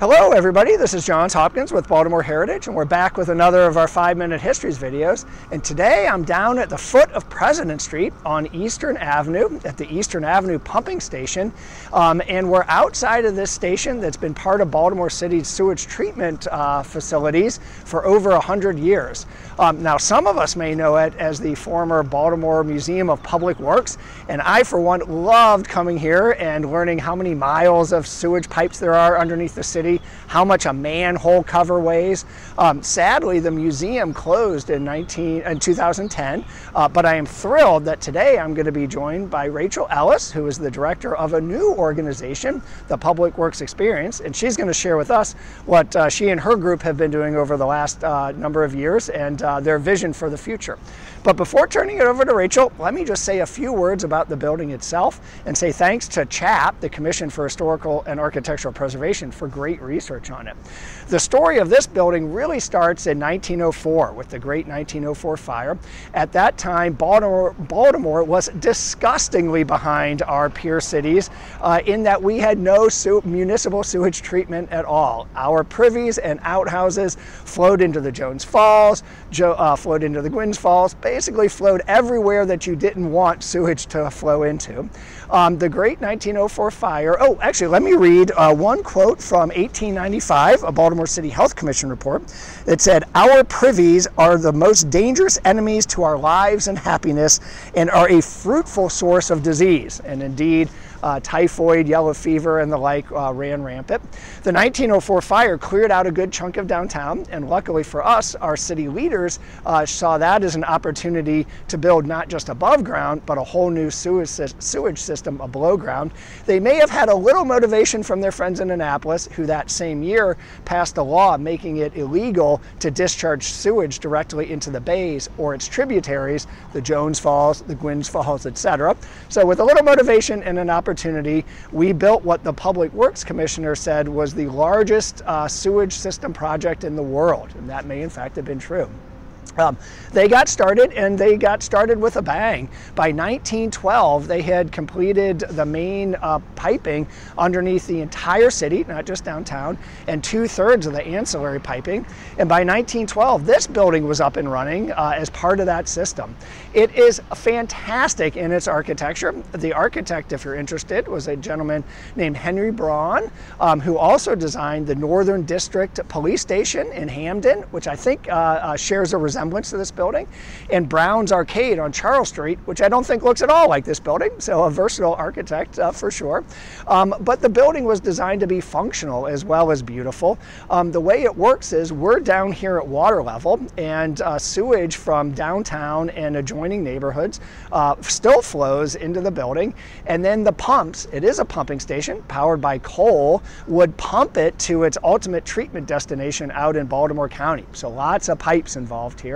Hello everybody, this is Johns Hopkins with Baltimore Heritage and we're back with another of our 5 Minute Histories videos. And today I'm down at the foot of President Street on Eastern Avenue at the Eastern Avenue pumping station. Um, and we're outside of this station that's been part of Baltimore City's sewage treatment uh, facilities for over 100 years. Um, now some of us may know it as the former Baltimore Museum of Public Works and I for one loved coming here and learning how many miles of sewage pipes there are underneath the city how much a manhole cover weighs. Um, sadly, the museum closed in, 19, in 2010, uh, but I am thrilled that today I'm going to be joined by Rachel Ellis, who is the director of a new organization, the Public Works Experience, and she's going to share with us what uh, she and her group have been doing over the last uh, number of years and uh, their vision for the future. But before turning it over to Rachel, let me just say a few words about the building itself and say thanks to CHAP, the Commission for Historical and Architectural Preservation, for great research on it. The story of this building really starts in 1904 with the great 1904 fire. At that time, Baltimore, Baltimore was disgustingly behind our peer cities uh, in that we had no su municipal sewage treatment at all. Our privies and outhouses flowed into the Jones Falls, jo uh, flowed into the Gwynns Falls, basically flowed everywhere that you didn't want sewage to flow into. Um, the great 1904 fire, oh, actually, let me read uh, one quote from 1895, a Baltimore City Health Commission report. that said, Our privies are the most dangerous enemies to our lives and happiness and are a fruitful source of disease. And indeed, uh, typhoid, yellow fever, and the like uh, ran rampant. The 1904 fire cleared out a good chunk of downtown, and luckily for us, our city leaders uh, saw that as an opportunity to build not just above ground, but a whole new sewage, sewage system below ground. They may have had a little motivation from their friends in Annapolis, who that same year passed a law making it illegal to discharge sewage directly into the bays or its tributaries, the Jones Falls, the Gwynns Falls, etc. So with a little motivation and an opportunity opportunity, we built what the Public Works Commissioner said was the largest uh, sewage system project in the world. And that may in fact have been true. Um, they got started and they got started with a bang. By 1912, they had completed the main uh, piping underneath the entire city, not just downtown, and two thirds of the ancillary piping. And by 1912, this building was up and running uh, as part of that system. It is fantastic in its architecture. The architect, if you're interested, was a gentleman named Henry Braun, um, who also designed the Northern District Police Station in Hampden, which I think uh, uh shares a resemblance resemblance to this building, and Brown's Arcade on Charles Street, which I don't think looks at all like this building, so a versatile architect uh, for sure. Um, but the building was designed to be functional as well as beautiful. Um, the way it works is we're down here at water level, and uh, sewage from downtown and adjoining neighborhoods uh, still flows into the building, and then the pumps, it is a pumping station powered by coal, would pump it to its ultimate treatment destination out in Baltimore County. So lots of pipes involved here.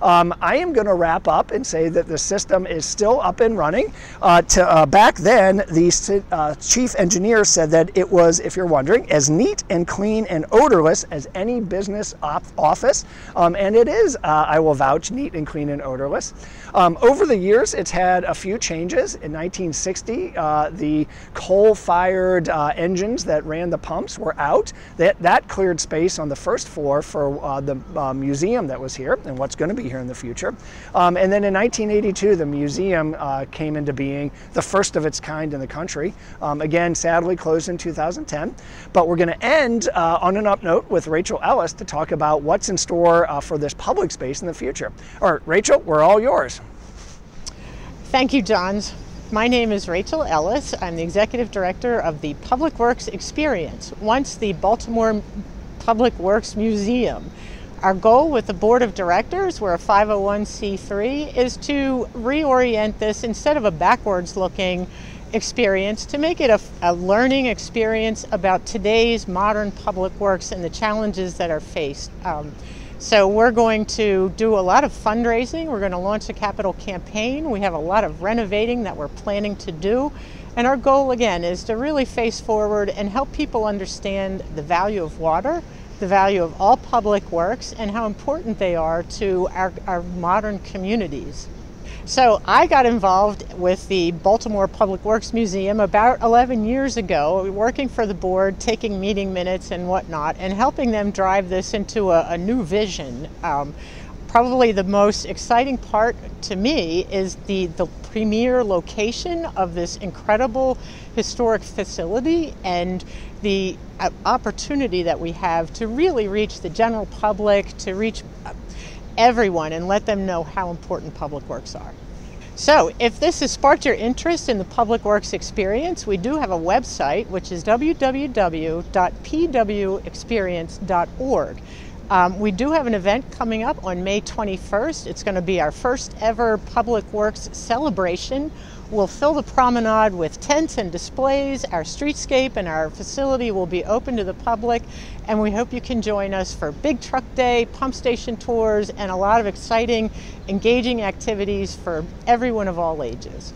Um, I am going to wrap up and say that the system is still up and running. Uh, to, uh, back then, the uh, chief engineer said that it was, if you're wondering, as neat and clean and odorless as any business office. Um, and it is, uh, I will vouch, neat and clean and odorless. Um, over the years, it's had a few changes. In 1960, uh, the coal-fired uh, engines that ran the pumps were out. That, that cleared space on the first floor for the museum that was here and what's going to be here in the future. Um, and then in 1982, the museum uh, came into being, the first of its kind in the country. Um, again, sadly closed in 2010. But we're going to end uh, on an up note with Rachel Ellis to talk about what's in store uh, for this public space in the future. All right, Rachel, we're all yours. Thank you, Johns. My name is Rachel Ellis. I'm the Executive Director of the Public Works Experience, once the Baltimore Public Works Museum. Our goal with the board of directors, we're a 501c3, is to reorient this instead of a backwards looking experience to make it a, a, learning experience about today's modern public works and the challenges that are faced. Um, so we're going to do a lot of fundraising. We're going to launch a capital campaign. We have a lot of renovating that we're planning to do. And our goal again is to really face forward and help people understand the value of water the value of all public works and how important they are to our, our modern communities. So I got involved with the Baltimore Public Works Museum about 11 years ago, working for the board, taking meeting minutes and whatnot, and helping them drive this into a, a new vision. Um, probably the most exciting part to me is the, the premier location of this incredible historic facility and the uh, opportunity that we have to really reach the general public, to reach uh, everyone and let them know how important public works are. So, if this has sparked your interest in the public works experience, we do have a website which is www.pwexperience.org. Um, we do have an event coming up on May 21st. It's going to be our first ever Public Works celebration We'll fill the promenade with tents and displays. Our streetscape and our facility will be open to the public, and we hope you can join us for Big Truck Day, pump station tours, and a lot of exciting, engaging activities for everyone of all ages.